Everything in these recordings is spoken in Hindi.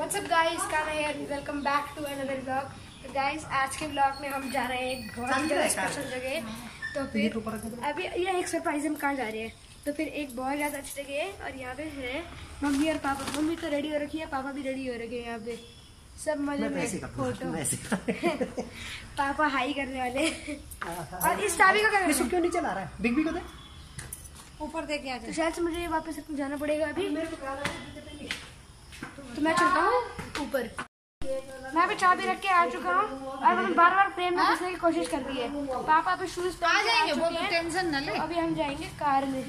Whatsapp guys Kana here welcome back to another vlog तो गाइस आज के व्लॉग में हम जा रहे हैं एक बहुत ज़्यादा स्पेशल जगह। तो फिर अभी ये एक सरप्राइज़ हम कहाँ जा रहे हैं? तो फिर एक बहुत ज़्यादा अच्छी जगह है और यहाँ पे है मम्मी और पापा। मम्मी तो रेडी हो रखी है पापा भी रेडी हो रखे हैं यहाँ पे। सब मज़े में फ़ोटो पापा हाई करने वाले और इस चाबी का क्या क्यों नीचे ला रहा है? बिग बी को दे। ऊपर देख के आ तो शायद से मुझे वापस अपने जाना पड़ेगा अभी। तो मैं चलता हूँ? ऊपर। मैं अभी चाबी रख के आ चुका हूँ और मैंने बार बार फ्रेम में घुसने की कोशिश कर रही है। पापा अभी शूज़ आ जाएँगे वो टेंशन न ले। अभी हम जाएँगे कार में।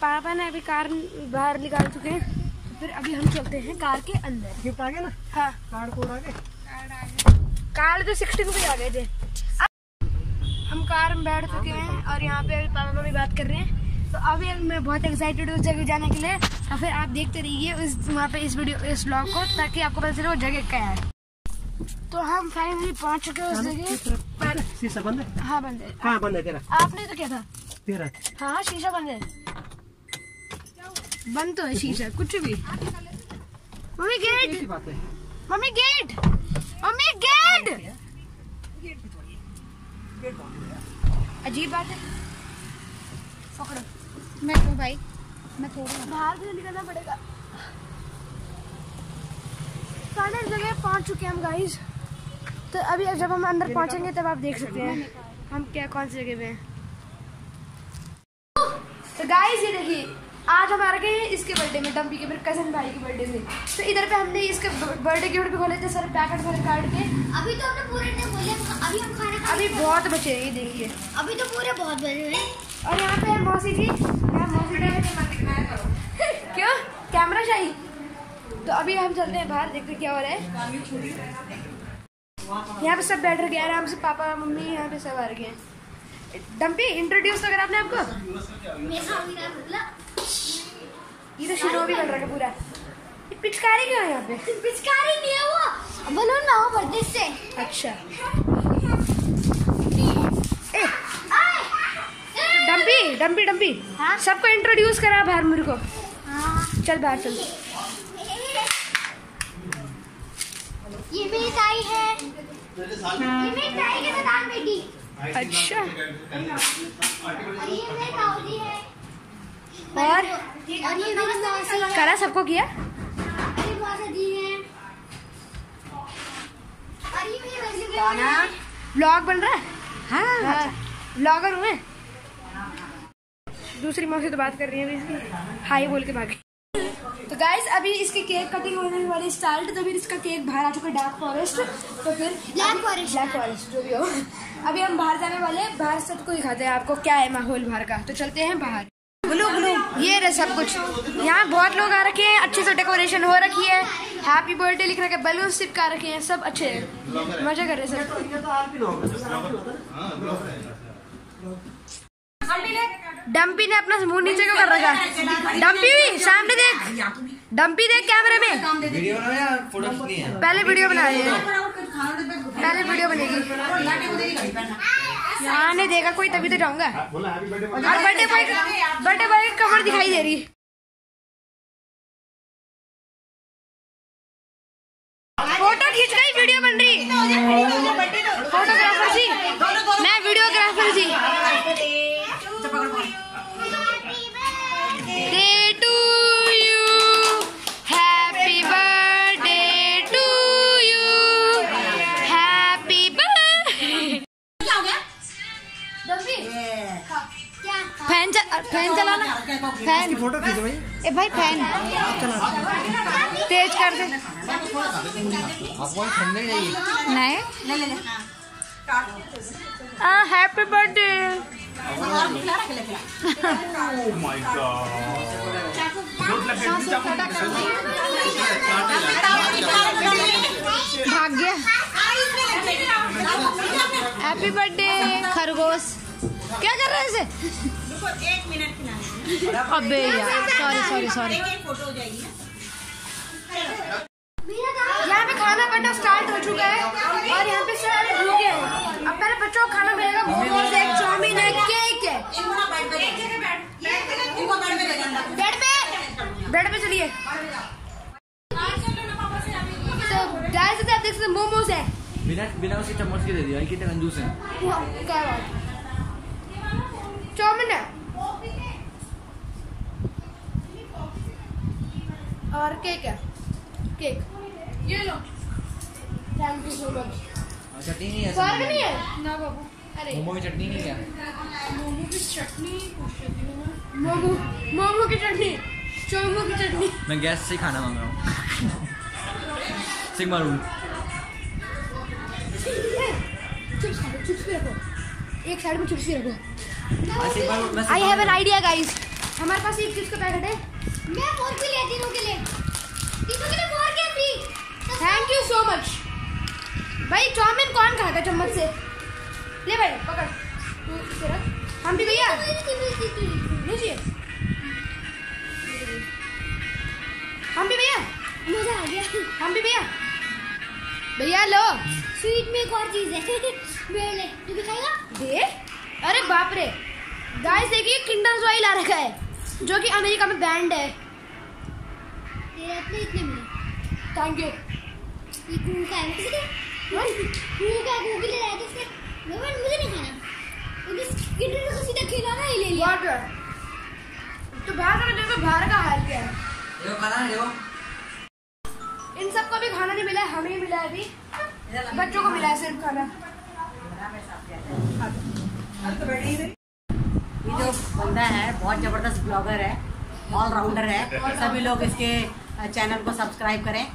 पापा ने अभी कार बाहर निकाल चुके हैं। तो फिर अभी हम चलते हैं कार के अंदर। गिफ्ट आ गया ना? हाँ। कार्ड कोड आ गए कार तो सिक्सटी रुपये आ गए थे। हम कार में बैठ चुके हैं और यहाँ पे अभी पापा मम्मी बात कर रहे हैं। तो अभी मैं बहुत एक्साइटेड हूँ उस जगह जाने के लिए। तो फिर आप देखते रहिए उस वहाँ पे इस वीडियो इस ब्लॉग को ताकि आपको पता चले वो जगह क्या है। तो हम फाइनली पहुँच चुके हैं उस जगह। पर शीशा बंद है? हाँ बंद है। कहाँ बंद है तेरा? आपने तो क्या था। तेरा? हाँ शीशा बंद है। बंद तो है शीशा कुछ भी। Mummy gate mummy gate mummy gate अजीब बात है। पकड़ो। मैं क्यों भाई मैं थोड़ा बाहर भी निकलना पड़ेगा। फाइनल जगह पहुँच चुके हैं हम गाइस तो अभी जब हम अंदर पहुँचेंगे तब आप देख सकते हैं हम क्या कौन सी जगह पे हैं। तो गाइस ये देखिए आज हम आ रखे हैं इसके बर्थडे में डम्पी के मेरे कज़न भाई के बर्थडे में। तो इधर पे हमने इसके बर्थडे गिफ्ट भी खोले थे सर पैकेट भर काट के। अभी तो हमने पूरे नहीं बोले अभी हम खाने अभी बहुत बचे हैं ये देखिए। अभी तो पूरे बहुत बचे हैं। और यहाँ पे मौसी जी यहाँ मौसी जी क्यों? कैमरा शाही तो अभी हम चलते हैं बाहर देखते क्या हो रहा है। यहाँ पे सब बैठ रखे हैं आराम से पापा मम्मी यहाँ पे सब आ रखे हैं। डम्पी इंट्रोड्यूस तो करा आपने आपको ये तो शिनो भी बन रहा है पूरा। ये पिचकारी क्यों है यहाँ पे? पिचकारी नहीं है वो। बलून ना हो बर्थडे से। अच्छा ए डम्पी डम्पी हाँ? सबको इंट्रोड्यूस करा बाहर मेरे को। हाँ। चल बाहर चल। ये मेरी ताई है। ये मेरी ताई के बेटी। अच्छा। और है। करा सबको किया? जी है। और ये मेरी वैसे ब्लॉग बन रहा है? हाँ। ब्लॉगर हूँ मैं दूसरी मौसी तो बात कर रही है अभी इसकी। हाई बोल के भागी। तो गाइस अभी इसकी केक कटिंग होने वाली स्टार्ट तो फिर इसका केक बाहर आ चुका है डार्क फॉरेस्ट तो फिर Black forest. ब्लैक फॉरेस्ट जो भी हो। अभी हम बाहर जाने वाले हैं बाहर सबको दिखाते हैं। आपको क्या है माहौल बाहर का? तो चलते हैं बाहर। ब्लू ब्लू ये रहे सब कुछ। यहाँ बहुत लोग आ रखे हैं अच्छे से डेकोरेशन हो रखी है। हैप्पी बर्थडे लिख रखे बलून चिपका रखे हैं सब अच्छे हैं। मज़ा कर रहे हैं सब। डम्पी ने अपना मुँह नीचे क्यों कर रखा है? डम्पी भी सामने देख। डम्पी देख कैमरे में? वीडियो बनाओ या फ़ोटो पहले वीडियो बना रही है। पहले वीडियो बनेगी। आने देगा कोई तभी तो जाऊँगा। और बर्थडे बॉय बर्थडे बॉय की कमर दिखाई दे रही। फ़ैन फ़ोटो खींचो भाई। ए भाई फ़ैन तेज कर दे। आपको ठंडे नहीं नहीं हैप्पी बर्थडे भाग्य हैप्पी बर्थडे खरगोश। क्या कर रहे हैं इसे? अबे यार सॉरी सॉरी सॉरी यहाँ पे खाना बनना स्टार्ट हो चुका है और यहाँ पे सारे भूखे हैं। अब पहले बच्चों को खाना मिलेगा मोमोज है चाउमीन है केक है। बेड पे बेड पे चलिए। आप देख से मोमोज है। बिना बिना उसके चम्मच के दे दिया ये कितने कंजूस हैं? क्या बात। चाउमिन है। और केक है। केक ये लो। थैंक यू सो मच चटनी नहीं है स्वर्ग नहीं है। ना बाबू। अरे। मोमो की चटनी नहीं है। मोमो की चटनी? मोमो। मोमो की चटनी। चोमो की चटनी। मैं गैस से खाना मांग रहा हूँ। चिप्स चिप्स भी रखो। एक साइड में चिप्स भी रखो। I have an idea guys हमारे पास एक चिप्स का पैकेट है? मैं फोर भी ले तीनों के लिए। तीनों के लिए फोर के free thank you so much भाई चाउमीन कौन खाएगा चम्मच से? ले भाई पकड़। तू इसे रख। हम भी भैया। चाहिए हम भी भैया। मज़ा आ गया। हम भी भैया। भैया लो। स्वीट में एक और चीज़ है। लिए। तू भी खाएगा? दे। अरे बाप रे। गाइस देखिए किंडर जॉय ला रखा है। जो कि अमेरिका में बैंड है। तेरे अपने इतने मिले थैंक यू है मैं मुझे नहीं खाना। मुझे किंडर को सीधा खिलाना ही ले लिया। तो बाहर का देखो बाहर का हाल क्या है देखो खाना देखो इन सबको भी खाना नहीं मिला हमें ही मिला है अभी। बच्चों को मिला है सिर्फ़ खाना। ये जो बंदा है बहुत ज़बरदस्त ब्लॉगर है ऑलराउंडर है। सभी लोग इसके चैनल को सब्सक्राइब करें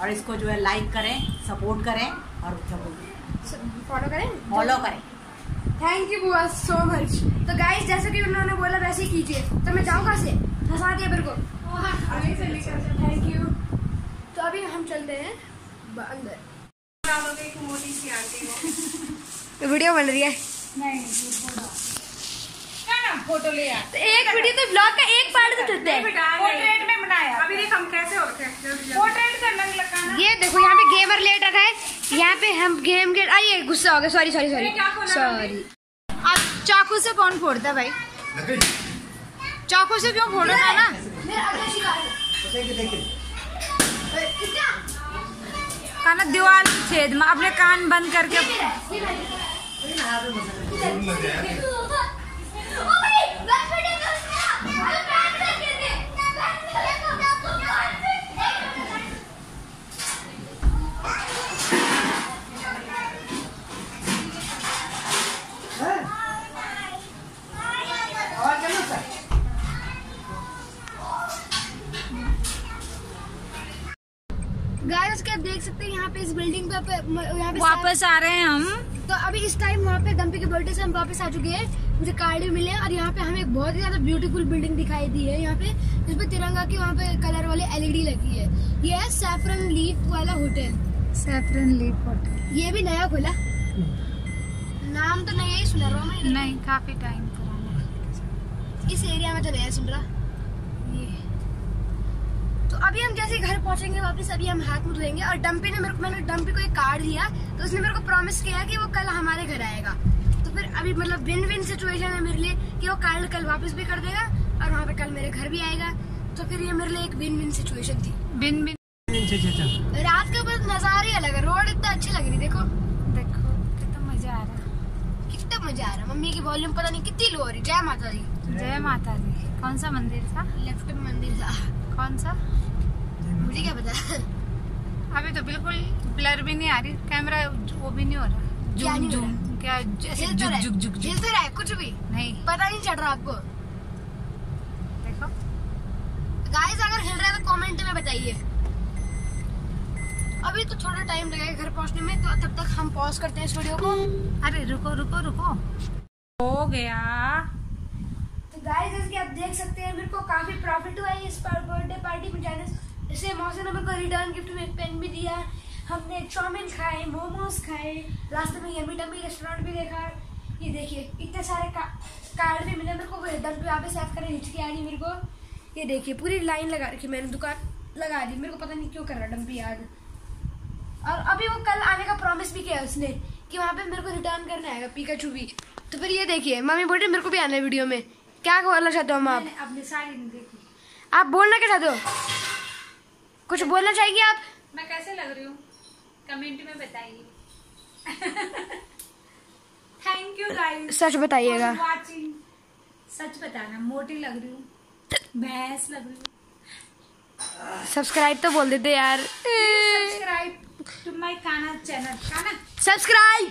और इसको जो है लाइक करें सपोर्ट करें और फॉलो करें? फॉलो करें। थैंक यू बुआ सो मच तो गाइस जैसे कि उन्होंने बोला वैसे ही कीजिए। तो मैं जाऊँ कहाँ से? फंसा दिया मेरे को। थैंक यू तो अभी हम चलते हैं अंदर तो वीडियो बन रही है। फ़ोटो ले आ तो एक वीडियो तो ब्लॉग का एक पार्ट तो चलते हैं। पोर्ट्रेट में बनाया। अभी देख हम कैसे हो रखे पोर्ट्रेट करना लगाना। ये देखो यहाँ पे गेमर लेट रखा है। यहाँ पे हम गेम के आइए गुस्सा हो गया सॉरी सॉरी सॉरी सॉरी अब चाकू से कौन फोड़ता है भाई? चाकू से क्यों फोड़ो ना? ना काना दीवार छेद में अपने कान बंद करके ओ भाई बिल्डिंग पे यहाँ पे वापस आ रहे हैं हम। तो अभी इस टाइम वहाँ पे डम्पी के बर्थडे से हम वापस आ चुके हैं। मुझे कार्ड भी मिले और यहाँ पे हमें एक बहुत ही ज़्यादा ब्यूटीफुल बिल्डिंग दिखाई दी है यहाँ पे जिसपे तिरंगा की वहाँ पे कलर वाली एलईडी लगी है। ये है सैफरन लीफ वाला होटल सैफरन लीफ होटल ये भी नया खुला? नाम तो नया ही सुना रहा हूँ मैं। नहीं काफ़ी टाइम इस एरिया में तो नया सुन रहा। ये। तो अभी हम जैसे घर पहुँचेंगे वापस अभी हम हाथ मुँह धोएँगे। और डम्पी ने मेरे को मैंने डम्पी को एक कार्ड दिया तो उसने मेरे को प्रॉमिस किया कि वो कल हमारे घर आएगा। तो फिर अभी मतलब विन विन सिचुएशन है मेरे लिए कि वो कार्ड कल वापस भी कर देगा और वहाँ पे कल मेरे घर भी आएगा। तो फिर ये मेरे लिए एक विन विन सिचुएशन थी। बिन बिन रात के ऊपर नज़ारा ही अलग है रोड इतना अच्छी लग रही देखो। देखो कितना मज़ा आ रहा है। कितना मज़ा आ रहा है। मम्मी की वॉल्यूम पता नहीं कितनी लो हो रही। जय माता दी। जय माता दी। कौन सा मंदिर था? लेफ़्ट मंदिर था। कौन सा? मुझे क्या पता? अभी तो बिल्कुल ब्लर भी नहीं आ रही। कैमरा वो भी नहीं हो रहा। Zoom zoom. क्या जैसे तो जुक जुक हिल जुक तो रहा है कुछ भी। नहीं। पता नहीं चल रहा आपको। देखो। गाइस अगर हिल रहा है तो कमेंट में बताइए। अभी तो थोड़ा टाइम लगेगा घर पहुँचने में तो तब तक हम पॉज करते हैं इस वीडियो को। अरे रुको रुको रुको। हो गया। गाइस जैसे कि आप देख सकते हैं, मेरे को काफ़ी प्रॉफिट हुआ है इस बर्थडे पार्टी में जाने से। इससे मौसी ने मेरे को रिटर्न गिफ्ट में पेन भी दिया हमने चाउमिन खाए मोमोज खाए। रास्ते में यमी टमी रेस्टोरेंट भी देखा। ये देखिए, इतने सारे कार्ड भी मिले। मेरे को डर पे वापस याद करें हिचकी आ रही मेरे को। ये देखिए, पूरी लाइन लगा रखी मैंने, दुकान लगा दी। मेरे को पता नहीं क्यों कर रहा डम्पी याद और अभी वो कल आने का प्रॉमिस भी किया उसने, कि वहाँ पे मेरे को रिटर्न करना आएगा पीकाचू भी। तो फिर ये देखिए मम्मी बोल रही मेरे को भी आना है वीडियो में। क्या बोलना चाहते हो हम आप? अपनी साड़ी नहीं देखी। आप बोलना क्या चाहते हो? कुछ बोलना चाहेंगे आप? मैं कैसे लग रही हूँ? कमेंट में बताइए। थैंक यू गाइस सच बताइएगा। सच बताना मोटी लग रही हूँ। भैंस लग रही हूँ। सब्सक्राइब तो बोल देते यार। Subscribe to my Kana channel Kana subscribe